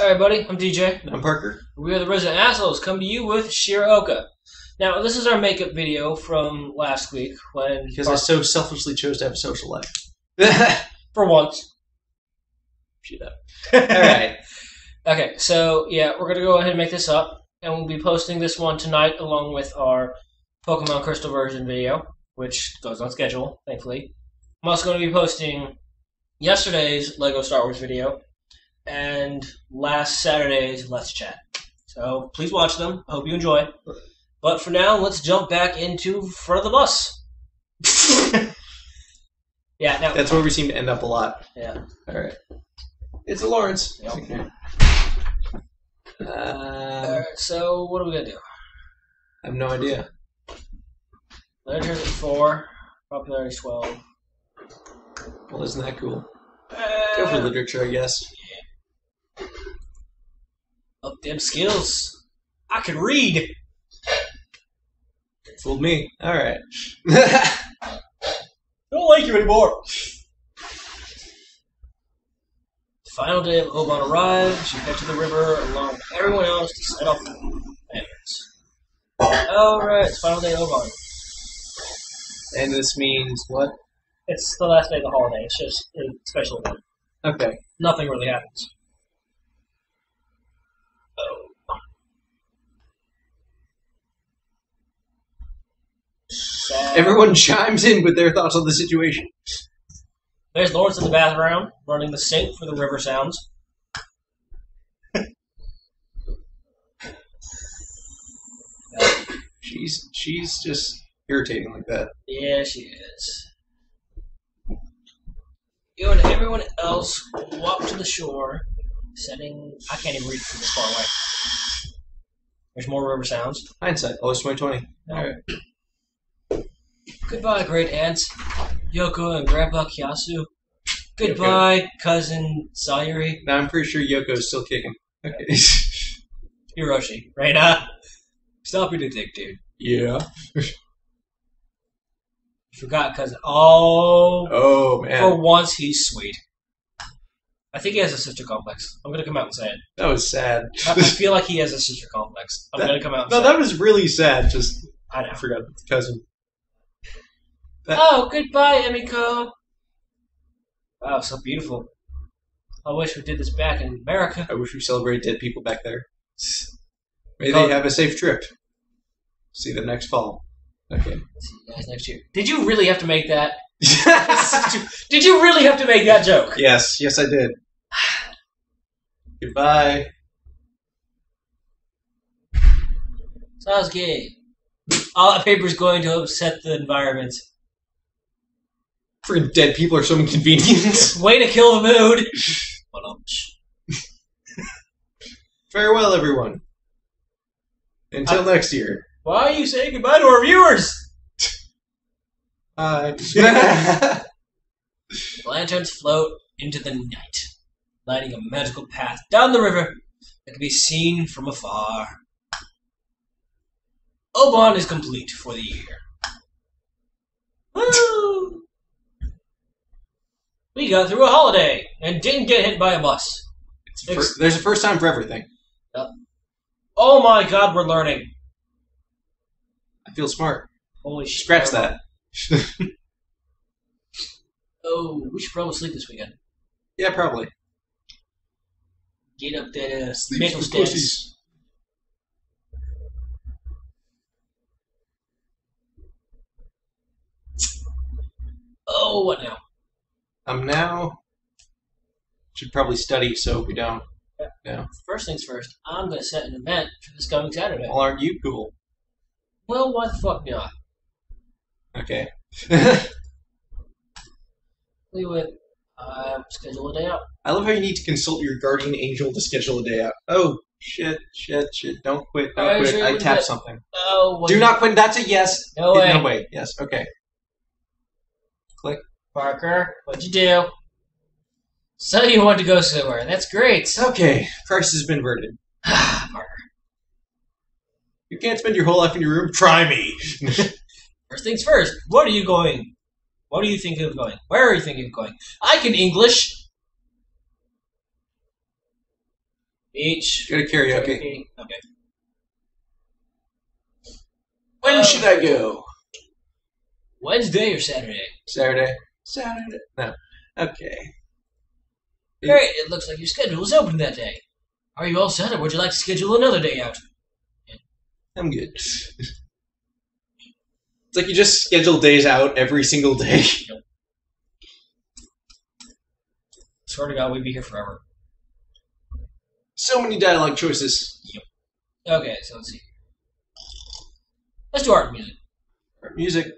Alright, buddy, I'm DJ. I'm Parker. We are the Resident Assholes, come to you with Shira Oka. Now, this is our makeup video from last week when. Because I so selfishly chose to have a social life. For once. Shut up. All right. Okay, so yeah, we're gonna go ahead and make this up, and we'll be posting this one tonight along with our Pokemon Crystal version video, which goes on schedule, thankfully. I'm also going to be posting yesterday's Lego Star Wars video and last Saturday's Let's Chat. So please watch them. I hope you enjoy. But for now, let's jump back into front of the bus. yeah, now That's where we seem to end up a lot. yeah. All right. It's a Lawrence. Yep. Okay. Um, Alright, so what are we gonna do? I have no idea. Literature at four, popularity's twelve. Well, isn't that cool? Go for Uh, literature, I guess. Up them skills. I can read. Fooled me. All right. I don't like you anymore. Final day of Obon arrives. You head to the river along with everyone else to set off the banners. Alright, it's final day of Obon. and this means what? It's the last day of the holiday. It's just a special event. Okay. Nothing really happens. Oh. Sad. Everyone chimes in with their thoughts on the situation. There's Lawrence in the bathroom, running the sink for the river sounds. She's she's just irritating like that. Yeah, she is. You and everyone else walk to the shore, setting. I can't even read from this far away. There's more river sounds. Hindsight, always twenty twenty. All right. Goodbye, great aunts, Yoko and Grandpa Kyasu. Goodbye, cousin Sayuri. Now I'm pretty sure Yoko's still kicking. Okay. Hiroshi. Reina. Stop being a dick, dude. yeah. You forgot cousin. Oh, Oh man, for once he's sweet. I think he has a sister complex. I'm gonna come out and say it. that was sad. I, I feel like he has a sister complex. I'm That- gonna come out and no, say that was really sad. Just it. I know. I forgot the cousin. Oh, goodbye, Emiko. Wow, so beautiful. I wish we did this back in America. I wish we celebrated dead people back there. May Oh. they have a safe trip. See them next fall. Okay. See you guys next year. Did you really have to make that? Did you really have to make that joke? yes, yes, I did. Goodbye. Sasuke. All that paper's going to upset the environment. Freaking dead people are so inconvenient. Way to kill the mood. Farewell, everyone. Until uh, next year. Why are you saying goodbye to our viewers? Bye. Uh, Lanterns float into the night, lighting a magical path down the river that can be seen from afar. Obon is complete for the year. Woo! We got through a holiday and didn't get hit by a bus. Fir- There's a first time for everything. Oh my god, we're learning. I feel smart. Holy shit. Scratch that. Oh, we should probably sleep this weekend. yeah, probably. Get up that uh, Sleep mental status. pussies. Oh, what now? I'm now. Should probably study so we don't. Yeah. First things first, I'm going to set an event for this coming Saturday. Well, aren't you cool? Well, why the fuck not? Okay. We would uh, schedule a day out. I love how you need to consult your guardian angel to schedule a day out. Oh, shit, shit, shit. Don't quit, don't quit. sure I tapped something. Oh, Do not quit. That's a yes. No way. No way. Yes, okay. Parker, what'd you do? So you want to go somewhere. That's great. Okay, Christ has been inverted. Parker. You can't spend your whole life in your room. Try me. First things first, what are you going? What are you thinking of going? Where are you thinking of going? I can English. Beach. Go to karaoke. Okay. When Uh, should I go? Wednesday or Saturday? Saturday. Saturday. No. Okay. Yeah. Great. It looks like your schedule is open that day. Are you all set, or would you like to schedule another day out? I'm good. It's like you just schedule days out every single day. Swear to God, we'd be here forever. So many dialogue choices. Yep. Okay, so let's see. Let's do art music. Art music.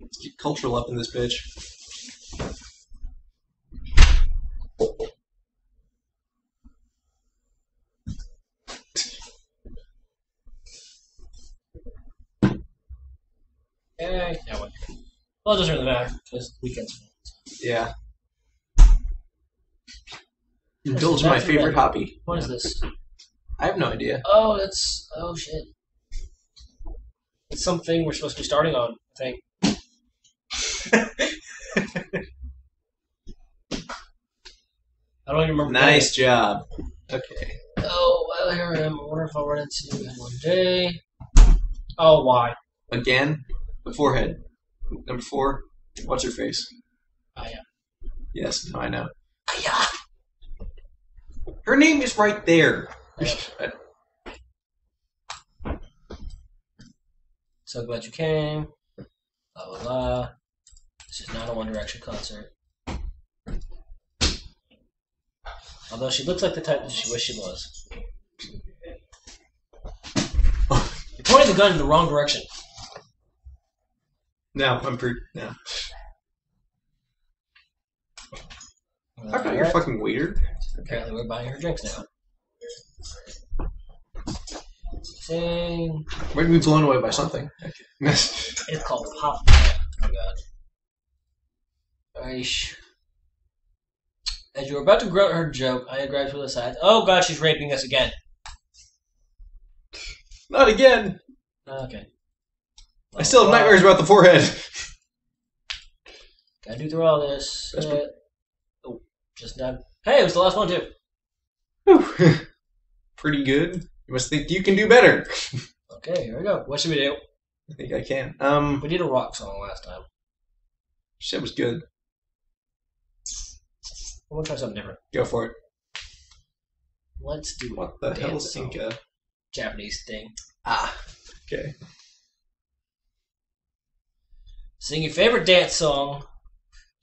Let's get cultural up in this bitch. Okay, that one. Well, it doesn't really matter because weekends. Yeah. Indulge my favorite hobby. What is this? I have no idea. Oh, that's oh shit. It's something we're supposed to be starting on. I think. I don't even remember. Nice job. Okay. Oh well, here I am. I wonder if I'll run into it one day. Oh, why? Again, the forehead. Number four. What's her face? I am. Yes, no, I know. Yeah. Her name is right there. So glad you came. Blah blah blah. This is not a One Direction concert. Although she looks like the type that she wished she was. You're pointing the gun in the wrong direction. no, I'm pretty. No. Talk about your Alright. fucking waiter. Apparently, we're buying her drinks now. Sing. Might be blown away by something. It's called Pop. Oh god. Aish. As you were about to grunt her joke, I grabbed to the side. Oh god, she's raping us again. Not again. Okay. I still have nightmares about the forehead. Gotta do through all this. Uh, oh, just done. Hey, it was the last one too. Whew. Pretty good. You must think you can do better. Okay, here we go. What should we do? I think I can. Um, We did a rock song last time. shit was good. I'm gonna try something different. Go for it. Let's do What the hell. Enka? Japanese thing. Ah. Okay. Sing your favorite dance song.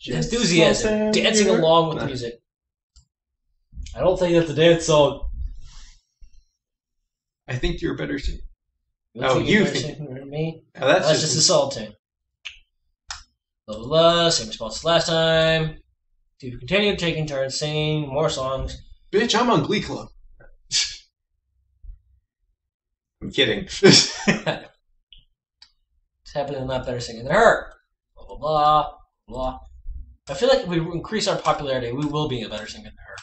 Enthusiasm. Dancing along with the Nah. music. I don't think that's a dance song. I think you're a better singer. You Oh, think you better think- than me? Now that's, That's, just, just a song tune. Blah blah blah. Same response as last time. To continue taking turns singing more songs. bitch. I'm on Glee Club. I'm kidding. It's happening. I'm not better singing than her. Blah blah blah blah. I feel like if we increase our popularity, we will be a better singer than her.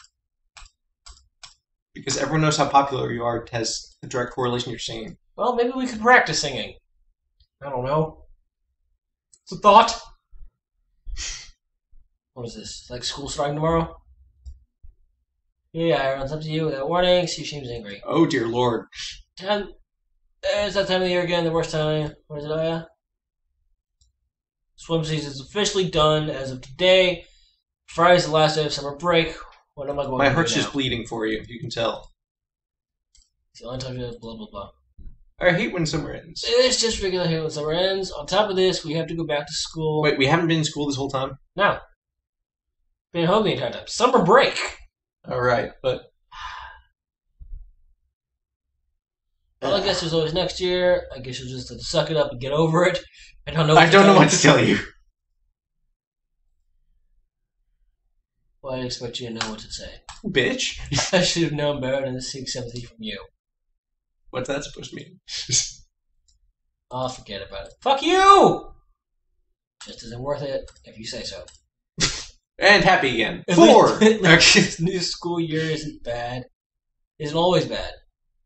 because everyone knows how popular you are. It has a direct correlation to your singing. Well, maybe we could practice singing. I don't know. It's a thought. What is this? Like school starting tomorrow? Yeah, it's up to you without warning. She seems angry. Oh dear lord. And it's that time of the year again, the worst time. What is it, oh yeah? Swim season is officially done as of today. Friday's the last day of summer break. What am I going My heart's just bleeding for you. You can tell. It's the only time you have blah blah blah. I hate when summer ends. It's just regular here when summer ends. On top of this, we have to go back to school. Wait, we haven't been in school this whole time. Now, home the entire time. Summer break. All right, but Well, I guess there's always next year. I guess you'll just have to suck it up and get over it. I don't know. I don't know what to tell you. Well, I expect you to know what to say. Bitch. I should have known better than to seek sympathy from you. What's that supposed to mean? I'll forget about it. Fuck you! Just isn't worth it if you say so. And happy again. At Four. least- this new school year isn't bad. Isn't always bad.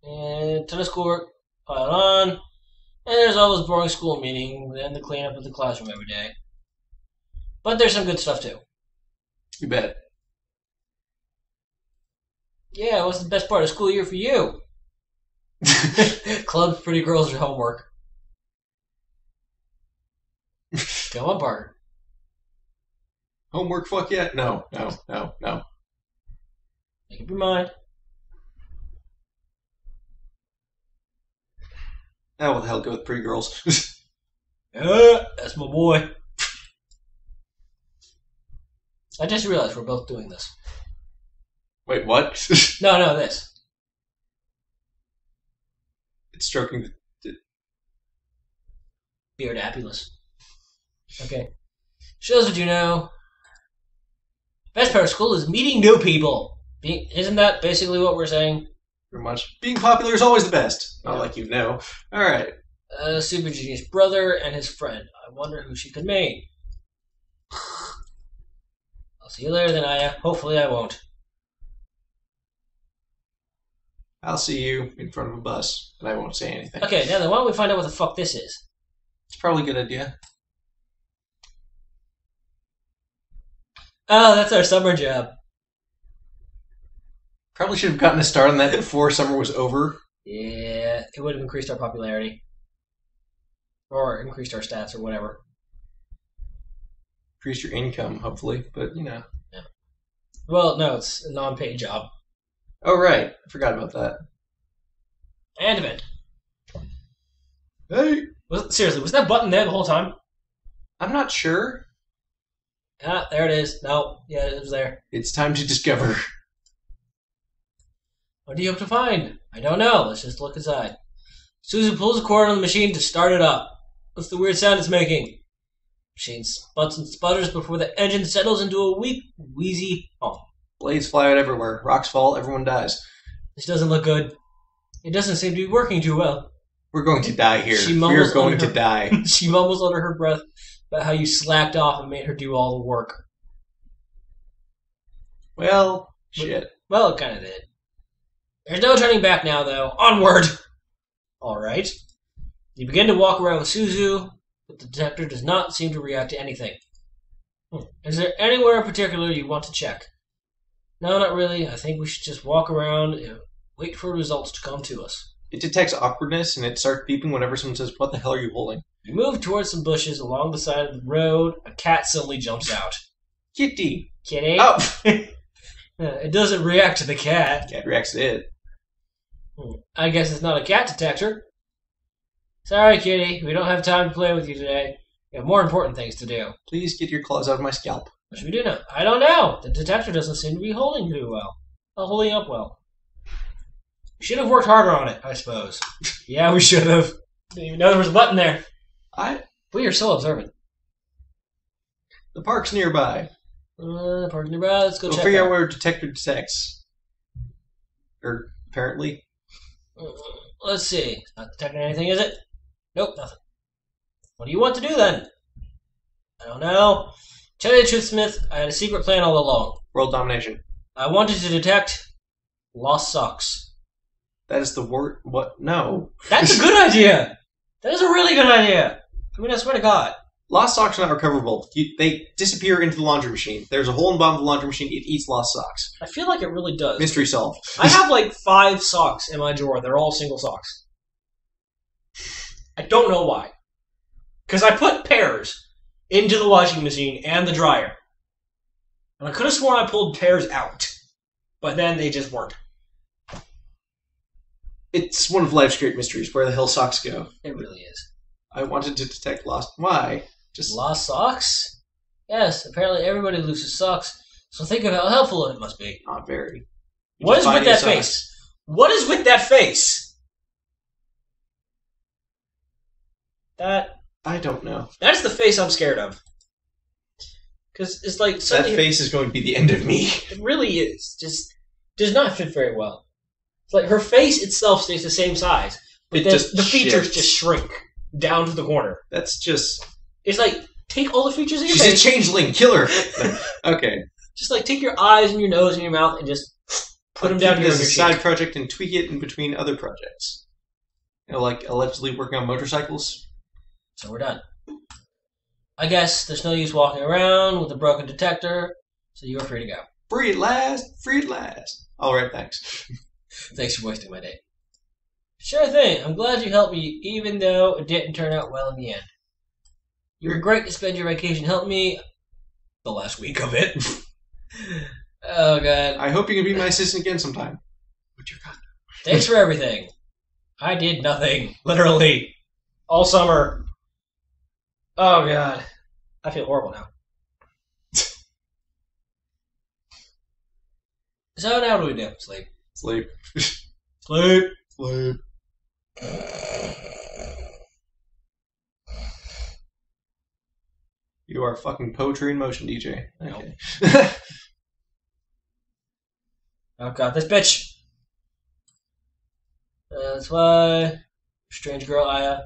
And ton of schoolwork piled on. And there's all those boring school meetings and the cleanup of the classroom every day. But there's some good stuff too. you bet. Yeah, what's the best part of school year for you? Clubs, pretty girls, or homework. Come on, Parker. Homework? Fuck yeah! No, no, no, no. Make up your mind. Oh, what the hell? Go with pretty girls. Yeah, that's my boy. I just realized we're both doing this. Wait, what? No, no, this. it's stroking. The... Beard Apulus. Okay. Shows what you know. Best part of school is meeting new people. Be- isn't that basically what we're saying? Pretty much. Being popular is always the best. Not Yeah. like you know. All right. A super genius brother and his friend. I wonder who she could meet. I'll see you later then, Aya. Hopefully I won't. I'll see you in front of a bus, and I won't say anything. Okay, now then, why don't we find out what the fuck this is? It's probably a good idea. Oh, that's our summer job. Probably should have gotten a start on that before summer was over. Yeah, it would have increased our popularity. Or increased our stats or whatever. Increase your income, hopefully. But you know. Well, no, it's a non paid job. Oh right, I forgot about that. And event. Hey, Was, seriously, was that button there the whole time? I'm not sure. Ah, there it is. No, yeah, it was there. It's time to discover. What do you hope to find? I don't know. Let's just look inside. Susan pulls a cord on the machine to start it up. What's the weird sound it's making? Machine sputs and sputters before the engine settles into a weak, wheezy hum. Blades fly out everywhere. Rocks fall. Everyone dies. This doesn't look good. It doesn't seem to be working too well. We're going to die here. She We're mumbles going under to die. she mumbles under her breath about how you slacked off and made her do all the work. Well, shit. Well, it kind of did. There's no turning back now, though. Onward! Alright. You begin to walk around with Suzu, but the detector does not seem to react to anything. Hmm. Is there anywhere in particular you want to check? No, not really. I think we should just walk around and wait for results to come to us. It detects awkwardness and it starts beeping whenever someone says, "What the hell are you holding?" You move towards some bushes along the side of the road. A cat suddenly jumps out. Kitty. Kitty? Oh, Uh, It doesn't react to the cat. cat reacts to it. Hmm. I guess it's not a cat detector. Sorry, kitty. We don't have time to play with you today. We have more important things to do. Please get your claws out of my scalp. What should we do now? I don't know. The detector doesn't seem to be holding too well. Not holding up well. We should have worked harder on it, I suppose. yeah, we should have. Didn't even know there was a button there. I. We are so observant. The park's nearby. Uh, park nearby. Let's go We'll check. figure out where detector detects. Or apparently, Uh, Let's see. It's not detecting anything, is it? Nope, nothing. What do you want to do then? I don't know. Tell you the truth, Smith, I had a secret plan all along. world domination. I wanted to detect lost socks. That is the word. What? No. That's a good idea. That is a really good idea. I mean, I swear to God. Lost socks are not recoverable. You, they disappear into the laundry machine. There's a hole in the bottom of the laundry machine. It eats lost socks. I feel like it really does. Mystery solved. I have like five socks in my drawer. They're all single socks. I don't know why. Because I put pairs into the washing machine and the dryer. And I could have sworn I pulled pairs out. But then they just weren't. It's one of life's great mysteries. Where the hell socks go? It really is. I wanted to detect lost. Why? Just Lost socks? Yes, apparently everybody loses socks. So think of how helpful it must be. not very. You What just is buy with that socks. face? What is with that face? That I don't know. That's the face I'm scared of. Because it's like That suddenly face is going to be the end of me. it really is just does not fit very well. It's like her face itself stays the same size, but It then just the features shifts. just shrink down to the corner. That's just. It's like take all the features of your She's a changeling. Kill her. Okay. just like take your eyes and your nose and your mouth and just put them down here as a cheek. side project and tweak it in between other projects. You know, like allegedly working on motorcycles. So we're done. I guess there's no use walking around with a broken detector, so you're free to go. Free at last, free at last. All right, thanks. Thanks for wasting my day. Sure thing. I'm glad you helped me, even though it didn't turn out well in the end. You were great to spend your vacation helping me. The last week of it. oh god. I hope you can be my assistant again sometime. But you're. Thanks for everything. I did nothing, literally, all summer. Oh god, I feel horrible now. so now what do we do? Sleep. Sleep. Sleep. Sleep. You are fucking poetry in motion, DJ. Okay. Oh god, this bitch. Uh, that's why. Strange girl Aya.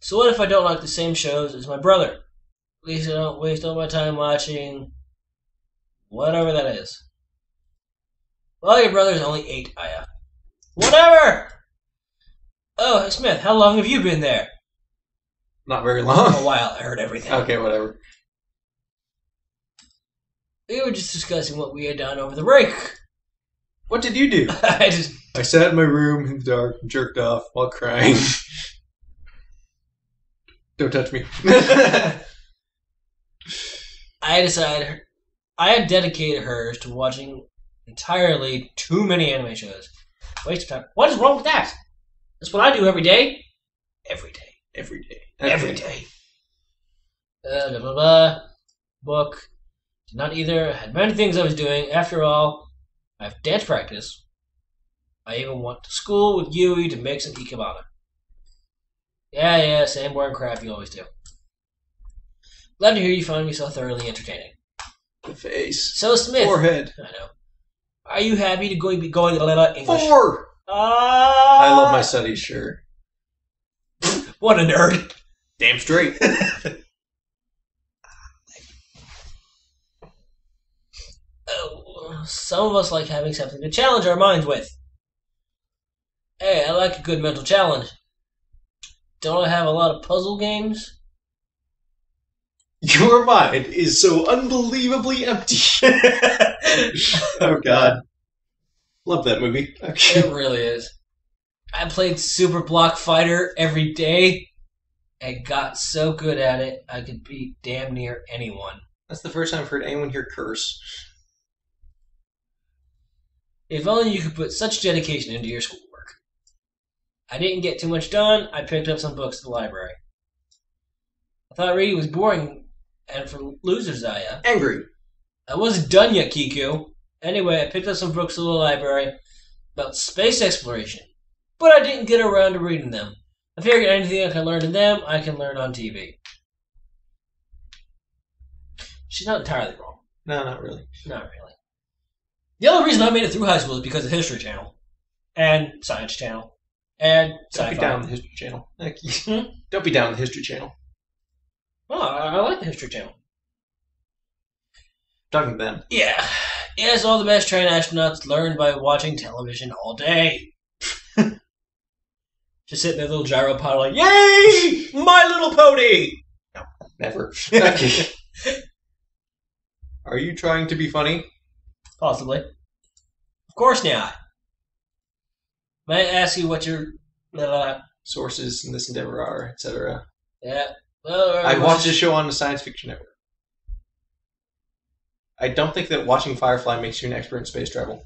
So what if I don't like the same shows as my brother? At least I don't waste all my time watching whatever that is. Well, your brother's only eight, Aya. Whatever! Oh, Smith, how long have you been there? not very long. A while, I heard everything. okay, whatever. We were just discussing what we had done over the break. What did you do? I just I sat in my room in the dark and jerked off while crying. Don't touch me. I decided I had dedicated hers to watching entirely too many anime shows. Waste of time. What is wrong with that? That's what I do every day. Every day. Every day. Every day. Uh, blah, blah, blah. Book. Did not either. I had many things I was doing. After all, I have dance practice. I even went to school with Yui to make some ikebana. Yeah, yeah, same boring crap you always do. Glad to hear you find me so thoroughly entertaining. The face. So Smith, Forehead. I know. Are you happy to go be going to English? Four. Ah, I love my studies, shirt. What a nerd. Damn straight. Oh, some of us like having something to challenge our minds with. Hey, I like a good mental challenge. Don't I have a lot of puzzle games? Your mind is so unbelievably empty. oh god. Love that movie. Okay. It really is. I played Super Block Fighter every day and got so good at it I could beat damn near anyone. That's the first time I've heard anyone here curse. If only you could put such dedication into your schoolwork. I didn't get too much done. I picked up some books at the library. I thought reading was boring, and for losers, I am. Angry. I wasn't done yet, Kiku. Anyway, I picked up some books at the library about space exploration, but I didn't get around to reading them. I figured anything I can learn in them, I can learn on TV. She's not entirely wrong. No, not really. Not really. The only reason I made it through high school is because of History Channel, and Science Channel, and Don't be down the History Channel. Hmm? Don't be down the History Channel. Oh, I, I like the History Channel. talking to them. Yeah. Yes, all the best trained astronauts learn by watching television all day. Just sitting in their little gyro pod like, Yay! My little pony! No, never. Are you trying to be funny? Possibly. Of course not. May I ask you what your uh, Sources in this endeavor are, etc. yeah. Well, I watched this show on the Science Fiction Network. I don't think that watching Firefly makes you an expert in space travel.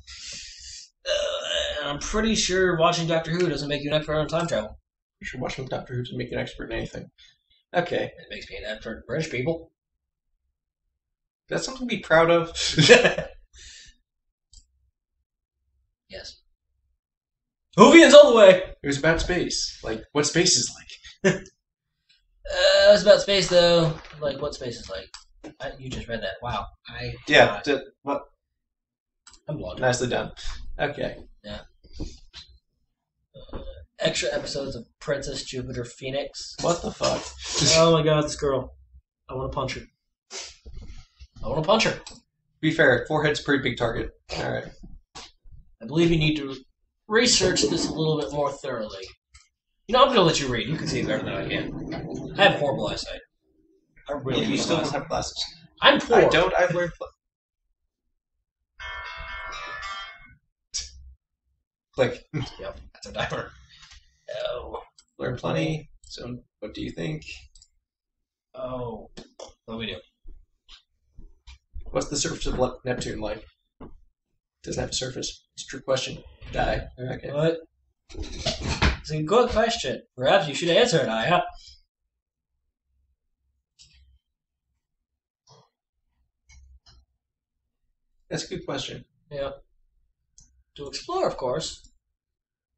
Uh, I'm pretty sure watching Doctor Who doesn't make you an expert on time travel. You should watch Doctor Who to make you an expert in anything. Okay. It makes me an expert in British people. That's something to be proud of. Yes. Whovians all the way! it was about space. Like, what space is like. Uh, was about space, though. Like, what space is like? I, you just read that. Wow. I Yeah, d- well, I'm blocked. nicely done. Okay. Yeah. Uh, extra episodes of Princess Jupiter Phoenix. What the fuck? Oh my god, this girl. I want to punch her. I want to punch her. be fair, forehead's a pretty big target. Alright. I believe you need to research this a little bit more thoroughly. You know, I'm going to let you read. You can see it better than I can. I have horrible eyesight. I really yeah, you still don't have glasses. I'm poor. I don't. I wear. Pl- Like, Yep, that's a diaper. Oh, learn plenty. So, what do you think? Oh, what do we do? What's the surface of Neptune like? Doesn't have a surface. It's a true question. Die. Okay. What? It's a good question. Perhaps you should answer it, Aya. That's a good question. Yeah. To explore, of course.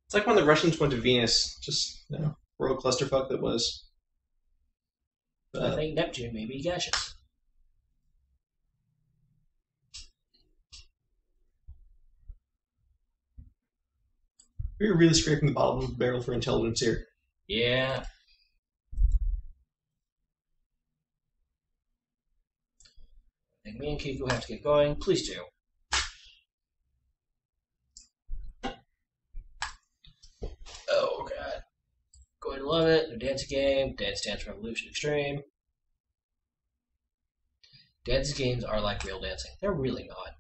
It's like when the Russians went to Venus. Just you know, royal clusterfuck that was. I Uh, think Neptune may be gaseous. we were really scraping the bottom of the barrel for intelligence here. Yeah. Think me and Kiku have to get going. Please do. Oh god. Going to love it. No dancing game. Dance Dance Revolution Extreme. Dance games are like real dancing. They're really not.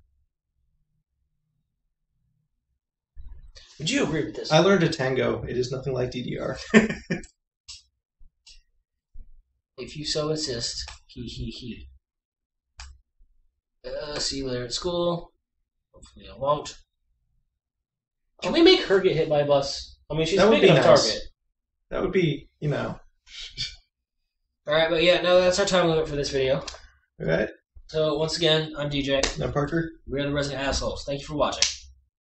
Would you agree with this? I learned a tango. It is nothing like DDR. If you so insist. He he he. Uh, see you later at school. Hopefully I won't. Can we make her get hit by a bus? I mean, she's That a would big be enough nice. target. That would be, you know, Alright, but yeah, no, that's our time limit for this video. right? So, once again, I'm DJ. Now, Parker. We are the Resident Assholes. Thank you for watching.